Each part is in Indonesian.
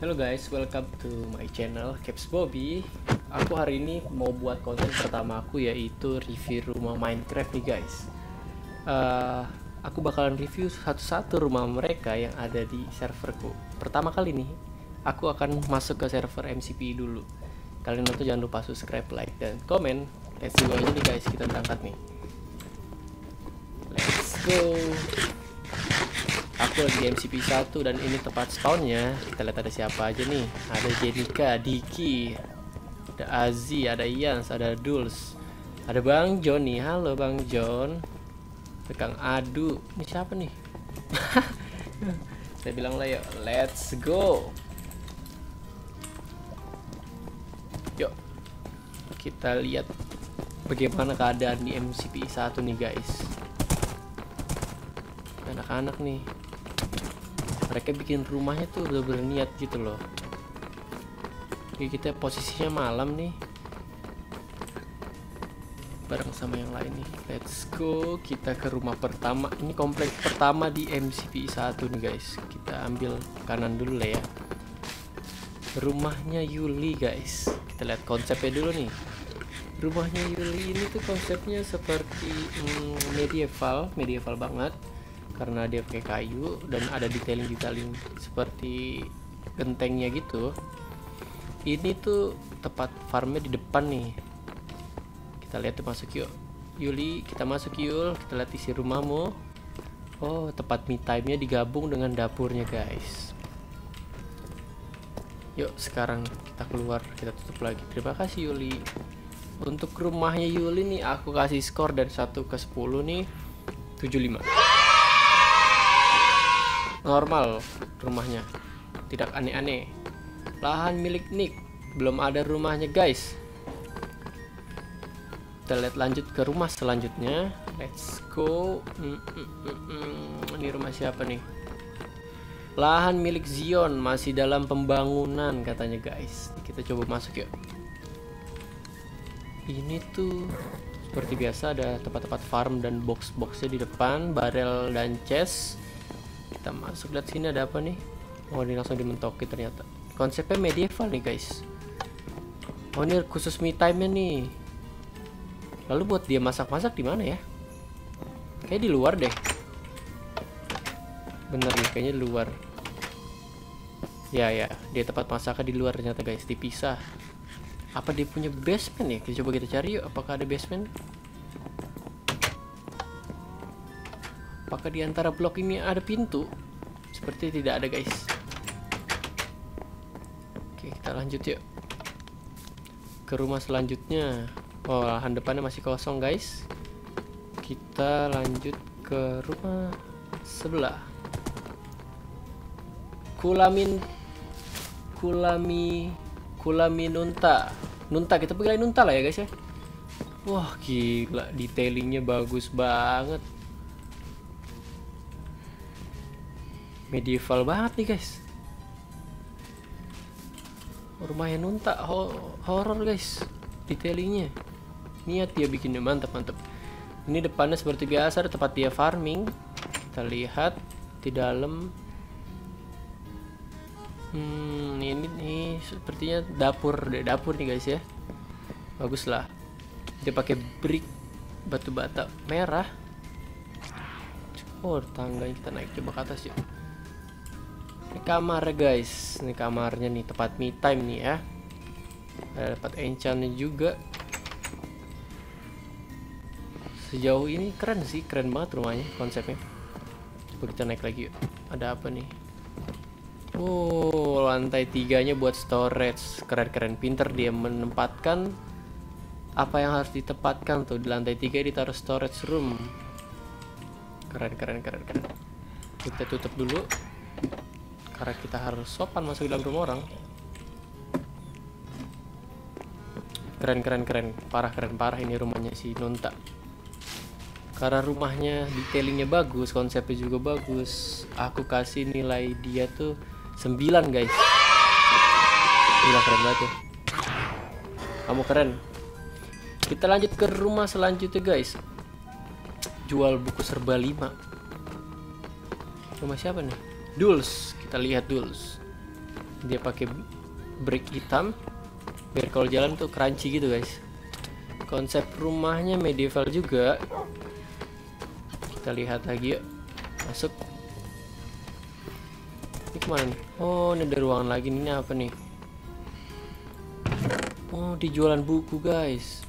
Hello guys, welcome to my channel Caps Bobby. Aku hari ini mau buat konten pertama aku yaitu review rumah Minecraft nih guys. Uh, aku bakalan review satu-satu rumah mereka yang ada di serverku. Pertama kali nih, aku akan masuk ke server MCP dulu. Kalian tuh jangan lupa subscribe, like, dan komen. Let's go aja nih guys, kita berangkat nih. Let's go aku lagi MCP 1 dan ini tempat spawnnya kita lihat ada siapa aja nih. Ada Jenika, Diki ada Azi, ada Ian, ada Duls ada Bang John nih. Halo Bang John. Kang Adu. Ini siapa nih? Saya bilang lah yuk let's go. Yuk kita lihat bagaimana keadaan di MCP 1 nih guys. Anak-anak nih mereka bikin rumahnya tuh udah berniat gitu loh. Oke kita posisinya malam nih. Bareng sama yang lain nih. Let's go kita ke rumah pertama. Ini komplek pertama di MCP 1 nih guys. Kita ambil kanan dulu lah ya. Rumahnya Yuli guys. Kita lihat konsepnya dulu nih. Rumahnya Yuli ini tuh konsepnya seperti hmm, medieval medieval banget karena dia pakai kayu dan ada detailing-detailing seperti gentengnya gitu ini tuh tepat farmnya di depan nih. Kita lihat tuh masuk yuk. Yuli kita masuk yuk kita lihat isi rumahmu. Oh tempat me time nya digabung dengan dapurnya guys. Yuk sekarang kita keluar. Kita tutup lagi. Terima kasih Yuli. Untuk rumahnya Yuli nih aku kasih skor dari 1 ke 10 nih. 75 normal rumahnya. Tidak aneh-aneh. Lahan milik Nick. Belum ada rumahnya guys. Kita lihat lanjut ke rumah selanjutnya. Let's go. Mm, mm, mm, ini rumah siapa nih? Lahan milik Zion masih dalam pembangunan katanya guys. Kita coba masuk yuk. Ini tuh seperti biasa ada tempat-tempat farm dan box-boxnya di depan barrel dan chest kita masuk lihat sini ada apa nih? Oh ini langsung dimentokin ternyata. Konsepnya medieval nih guys. Oh ini khusus me time nya nih. Lalu buat dia masak-masak di mana ya? Kayak di luar deh. Bener nih kayaknya di luar. Ya ya. Dia tempat masaknya di luar ternyata guys. Dipisah. Apa dia punya basement ya? Kita coba kita cari yuk apakah ada basement Apakah di antara blok ini ada pintu? Seperti tidak ada, guys. Oke, kita lanjut yuk. Ke rumah selanjutnya. Oh, lahan depannya masih kosong, guys. Kita lanjut ke rumah sebelah. Kulamin Kulami Kulami Nunta. Nunta kita pergi Nunta lah ya, guys ya. Wah, gila detailingnya bagus banget. Medieval banget nih guys. Rumahnya nunta ho horror guys detailingnya. Niat dia bikinnya mantap mantap ini depannya seperti biasa tempat dia farming. Kita lihat di dalam. Hmm ini nih sepertinya dapur deh dapur nih guys ya. Bagus lah dia pakai brick batu bata merah. Oh tangga kita naik coba ke atas yuk ini kamar guys. Ini kamarnya nih tempat me time nih ya. Ada dapat enchantnya juga. Sejauh ini keren sih keren banget rumahnya konsepnya. Coba kita naik lagi yuk. Ada apa nih? Oh, lantai tiganya buat storage. Keren-keren pinter dia menempatkan apa yang harus ditempatkan tuh. Di lantai tiga ditaruh storage room. Keren keren keren keren. Kita tutup dulu karena kita harus sopan masuk dalam rumah orang. Keren keren keren. Parah keren parah ini rumahnya si Nunta karena rumahnya detailingnya bagus konsepnya juga bagus. Aku kasih nilai dia tuh 9 guys. Gila keren banget ya. Kamu keren. Kita lanjut ke rumah selanjutnya guys. Jual buku serba 5 rumah siapa nih Duls kita lihat dulu dia pakai brick hitam biar kalau jalan tuh crunchy gitu guys. Konsep rumahnya medieval juga. Kita lihat lagi yuk. Masuk. Ini ke mana nih? Oh ini ada ruangan lagi ini apa nih? Oh di jualan buku guys.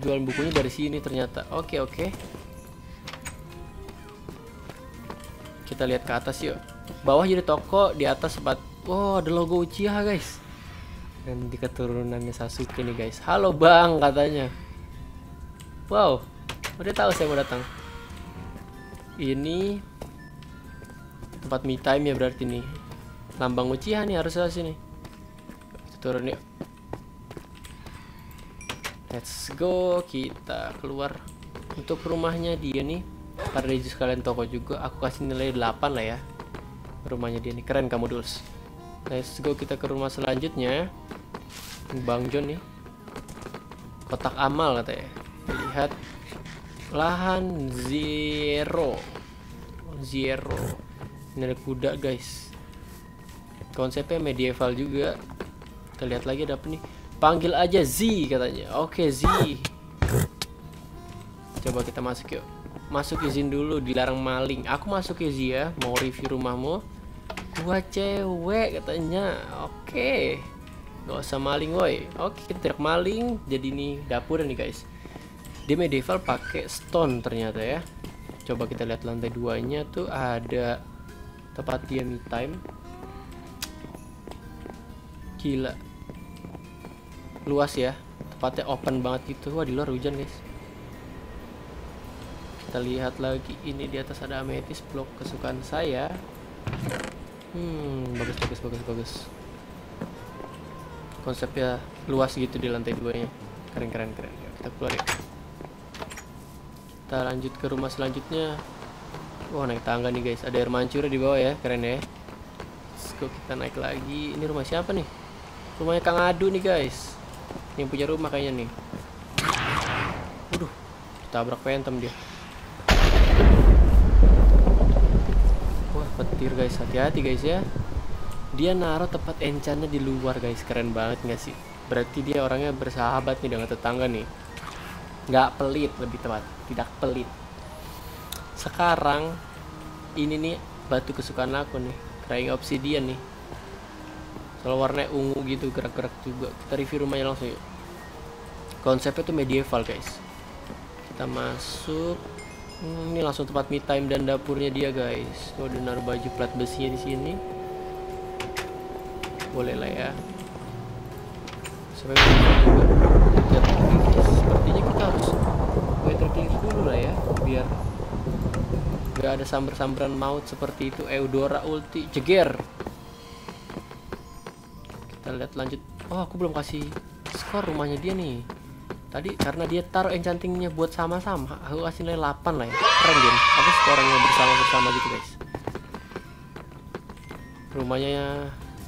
Jualan bukunya dari sini ternyata. Oke oke kita lihat ke atas yuk. Bawah jadi toko di atas sempat oh ada logo Uchiha guys. Dan di keturunannya Sasuke nih guys. Halo bang katanya. Wow udah tahu saya mau datang. Ini tempat me time ya berarti nih. Lambang Uchiha nih harusnya sini. Kita turun yuk. Let's go kita keluar untuk rumahnya dia nih karena dia sekalian toko juga aku kasih nilai 8 lah ya. Rumahnya dia nih keren kamu duls. Let's go kita ke rumah selanjutnya. Bang John nih. Kotak amal katanya. Lihat. Lahan zero. Zero. Ini ada kuda guys. Konsepnya medieval juga. Kita lihat lagi ada apa nih? Panggil aja Z katanya. Oke Z. Coba kita masuk yuk masuk izin dulu dilarang maling. Aku masuk ya ya mau review rumahmu. Gua cewek katanya. Oke. Gak usah maling woi. Oke kita tidak maling Jadi ini dapur nih guys. Dia medieval pakai stone ternyata ya. Coba kita lihat lantai duanya tuh ada Tempat dia me time. Gila. Luas ya. Tempatnya open banget gitu. Wah di luar hujan guys Kita lihat lagi. Ini di atas ada ametis blok kesukaan saya. Hmm bagus bagus bagus bagus. Konsepnya luas gitu di lantai dua nya keren keren keren. Yuk, kita keluar ya kita lanjut ke rumah selanjutnya. Wah naik tangga nih guys. Ada air mancur di bawah ya. Keren ya. Let's kita naik lagi. Ini rumah siapa nih? Rumahnya Kang Adu nih guys. Yang punya rumah kayaknya nih. Waduh tabrak phantom dia wah petir guys. Hati-hati guys ya. Dia naruh tempat enchantnya di luar guys. Keren banget nggak sih? Berarti dia orangnya bersahabat nih dengan tetangga nih. Nggak pelit lebih tepat. Tidak pelit. Sekarang ini nih batu kesukaan aku nih. Crying obsidian nih. Kalau warna ungu gitu gerak-gerak juga. Kita review rumahnya langsung yuk. Konsepnya tuh medieval guys. Kita masuk hmm, ini langsung tempat me time dan dapurnya dia guys. Tuh ada naruh baju plat besinya di sini. Boleh lah ya. Sampai juga sepertinya kita harus weather clear dulu lah ya biar nggak ada sambar-sambaran maut seperti itu. Eudora ulti jeger. Kita lihat lanjut. Oh aku belum kasih skor rumahnya dia nih tadi karena dia taruh enchantingnya buat sama-sama aku kasih nilai 8 lah ya. Keren game aku skornya bersama-bersama gitu guys? Rumahnya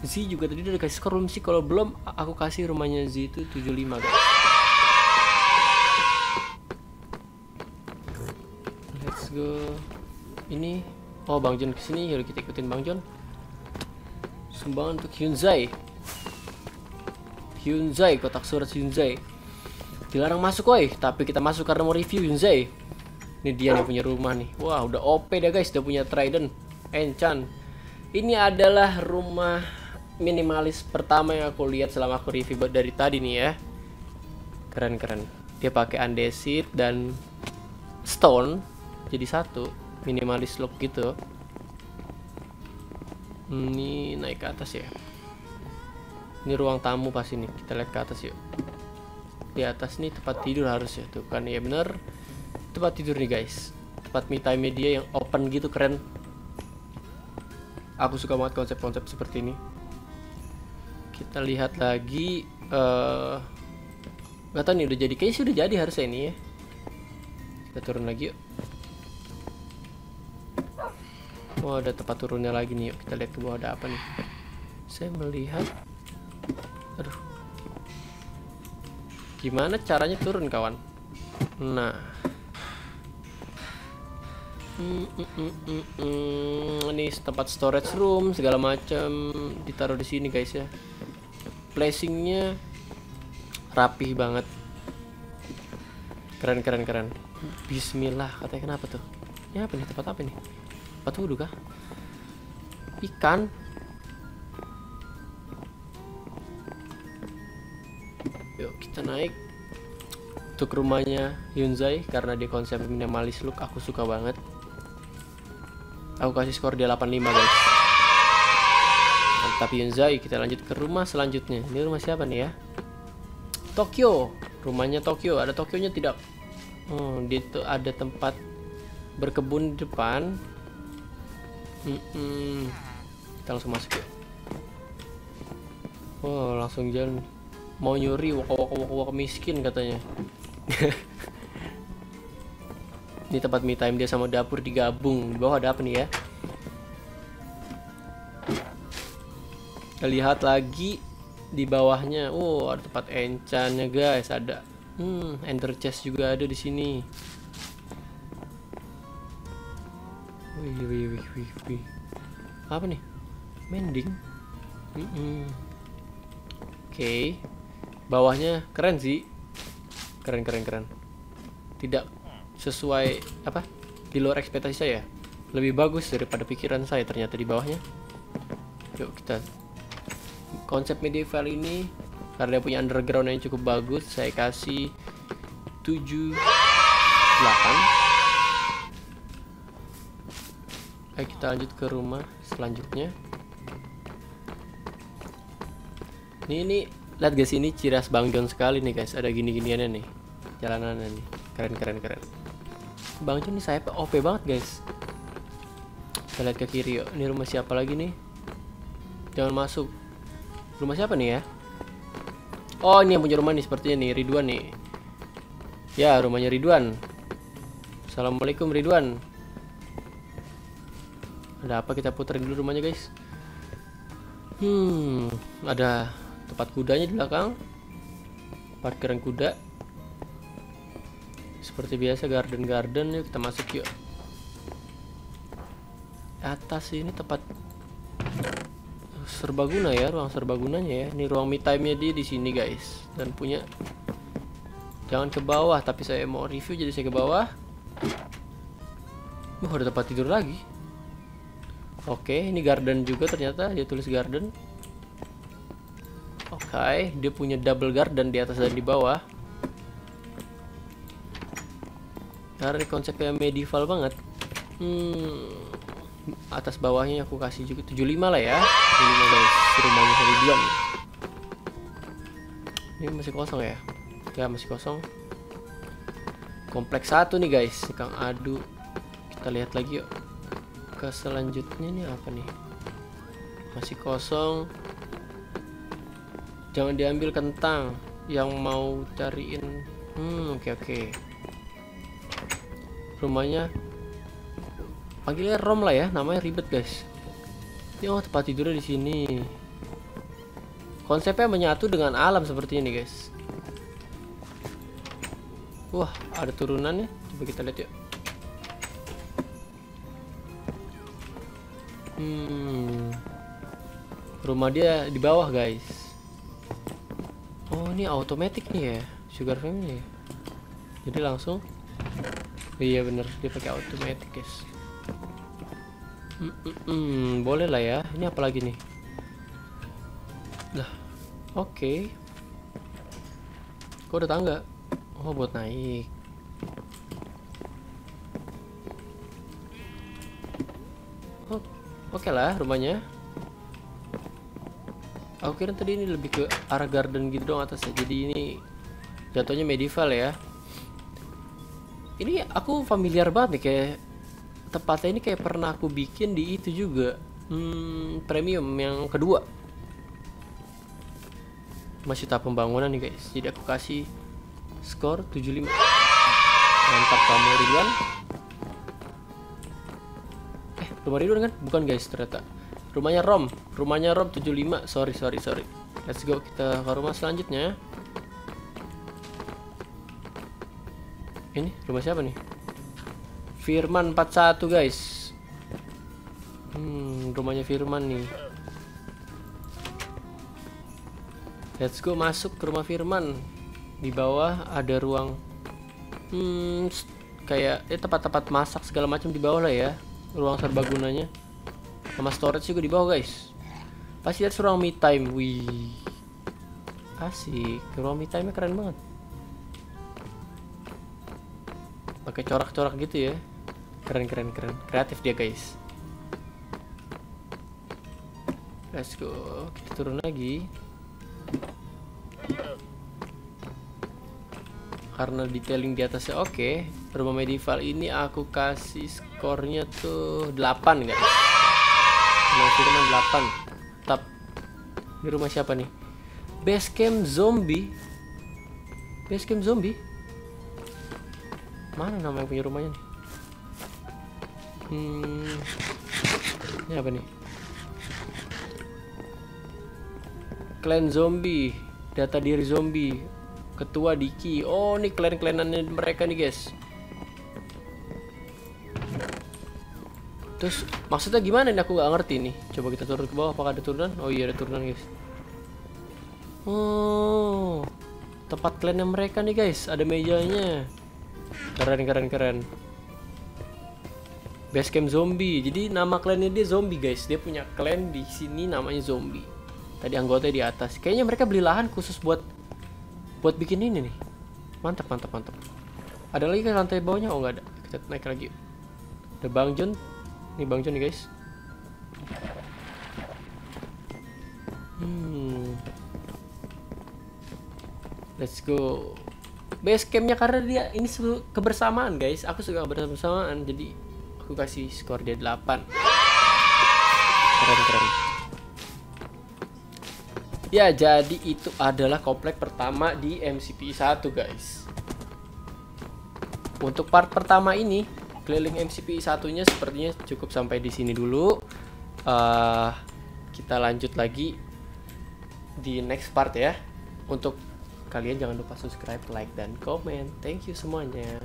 Z juga tadi udah kasih skor belum sih? Kalau belum aku kasih rumahnya Z itu 75 guys. Let's go. Ini oh Bang John ke sini. Yuk kita ikutin Bang John sumbangan untuk Hyunzai Hyunzai kotak surat Hyunzai dilarang masuk woi. Tapi kita masuk karena mau review Hyunzai ini dia nih punya rumah nih. Wah udah OP dah guys. Udah punya Trident. Enchant ini adalah rumah minimalis pertama yang aku lihat selama aku review dari tadi nih ya. Keren keren. Dia pakai andesit dan stone. Jadi satu minimalis look gitu. Ini naik ke atas ya. Ini ruang tamu pas ini. Kita lihat ke atas yuk di atas nih tempat tidur harus ya tuh kan. Ya bener. Tempat tidur nih guys. Tempat me time media yang open gitu keren. Aku suka banget konsep-konsep seperti ini. Kita lihat lagi uh, nggak tahu nih udah jadi. Kayaknya sudah jadi harusnya ini ya. Kita turun lagi yuk. Oh ada tempat turunnya lagi nih. Yuk kita lihat ke bawah ada apa nih. Saya melihat aduh gimana caranya turun kawan nah Hmm, hmm, hmm. Ini tempat storage room segala macam ditaruh di sini guys ya. Placingnya rapih banget. Keren keren keren. Bismillah katanya kenapa tuh? Ya apa nih tempat apa nih? Tempat wudhu kah? Ikan. Kita naik untuk rumahnya Yunzai karena dia konsep minimalis look aku suka banget. Aku kasih skor dia 85 guys. Mantap Yunzai kita lanjut ke rumah selanjutnya. Ini rumah siapa nih ya? Tokyo. Rumahnya Tokyo. Ada Tokyonya tidak? Oh, dia itu ada tempat berkebun di depan. Mm -mm. kita langsung masuk ya. Oh langsung jalan mau nyuri waka waka waka, waka miskin katanya. Ini tempat me time dia sama dapur digabung. Di bawah ada apa nih ya? Lihat lagi di bawahnya. Oh ada tempat enchantnya guys. Ada. Hmm ender chest juga ada di sini. Wih wih wih wih wih apa nih? Mending? Mm -mm. oke. Bawahnya keren sih. Keren keren keren. Tidak sesuai apa di luar ekspektasi saya. Lebih bagus daripada pikiran saya ternyata di bawahnya. Yuk kita konsep medieval ini karena dia punya underground yang cukup bagus saya kasih 7 8 Oke kita lanjut ke rumah selanjutnya. Ini ini lihat guys ini ciras Bang John sekali nih guys. Ada gini-giniannya nih. Jalanannya nih. Keren keren keren. Bang John ini saya OP banget guys. Kita lihat ke kiri yuk. Ini rumah siapa lagi nih? Jangan masuk. Rumah siapa nih ya? Oh ini yang punya rumah nih sepertinya nih. Ridwan nih. Ya rumahnya Ridwan. Assalamualaikum Ridwan. Ada apa kita puterin dulu rumahnya guys? Hmm Ada tempat kudanya di belakang. Parkiran kuda. Seperti biasa garden garden yuk kita masuk yuk. Atas ini tempat serbaguna ya ruang serbagunanya ya. Ini ruang me time nya dia di sini guys. Dan punya jangan ke bawah tapi saya mau review jadi saya ke bawah. Wah, ada tempat tidur lagi. Oke ini garden juga ternyata. Dia tulis garden Okay, dia punya double garden di atas dan di bawah. Karena konsepnya medieval banget. Hmm, atas bawahnya aku kasih juga 75 lah ya. 75 guys, rumahnya Ridwan. Ini masih kosong ya? Ya masih kosong. Kompleks satu nih guys, Kang Adu. Kita lihat lagi yuk. Ke selanjutnya nih apa nih? Masih kosong jangan diambil kentang. Yang mau cariin. Hmm oke okay, oke. Okay. rumahnya panggilnya Rom lah ya namanya ribet guys. Ini oh tempat tidurnya di sini. Konsepnya menyatu dengan alam seperti ini guys. Wah ada turunannya coba kita lihat yuk. Hmm. Rumah dia di bawah guys oh ini automatic nih ya sugar family ya? Jadi langsung? Iya bener. Dia pakai automatic guys. Mm -mm boleh lah ya. Ini apa lagi nih? Lah oke. Okay. kok ada tangga? Oh buat naik. Oh, oke okay lah rumahnya aku kira tadi ini lebih ke arah garden gitu dong atasnya. Jadi ini jatuhnya medieval ya. Ini aku familiar banget nih kayak tepatnya ini kayak pernah aku bikin di itu juga. Hmm, premium yang kedua. Masih tahap pembangunan nih guys. Jadi aku kasih skor 75 mantap kamu Ridwan eh rumah Ridwan kan? Bukan guys ternyata rumahnya Rom. Rumahnya Rom 75 sorry sorry sorry. Let's go kita ke rumah selanjutnya ini rumah siapa nih? Firman 41 guys. Hmm rumahnya Firman nih. Let's go masuk ke rumah Firman. Di bawah ada ruang Hmm kayak ya tempat-tempat masak segala macam di bawah lah ya. Ruang serbagunanya Sama storage juga di bawah guys. Pasti ada ruang me time Wih. Asik. Ruang me time keren banget. Pakai corak-corak gitu ya. Keren keren keren. Kreatif dia guys. Let's go. Kita turun lagi. Karena detailing di atasnya oke. Okay. rumah medieval ini aku kasih skornya tuh 8 guys rumah firman 8 tap ini rumah siapa nih base camp zombie base camp zombie Mana nama yang punya rumahnya nih? Hmm. Ini apa nih? Clan zombie, data diri zombie, ketua Diki. Oh, ini klan-klanannya mereka nih, guys. Terus maksudnya gimana nih aku nggak ngerti nih. Coba kita turun ke bawah apakah ada turunan? Oh iya ada turunan, guys. Oh. Tempat klannya mereka nih, guys. Ada mejanya. Keren keren keren. Basecamp zombie. Jadi nama klannya dia zombie guys. Dia punya klan di sini namanya zombie. Tadi anggota di atas. Kayaknya mereka beli lahan khusus buat buat bikin ini nih. Mantap mantap mantap. Ada lagi kan lantai bawahnya? Oh nggak ada. Kita naik lagi. Ada bang John ini bang John nih guys. Hmm. Let's go. Base campnya karena dia ini kebersamaan guys. Aku suka kebersamaan jadi aku kasih skor dia 8 keren keren. Ya jadi itu adalah komplek pertama di MCP 1 guys. Untuk part pertama ini keliling MCP 1 nya sepertinya cukup sampai di sini dulu uh, kita lanjut lagi di next part ya untuk Kalian jangan lupa subscribe, like, dan komen. Thank you semuanya.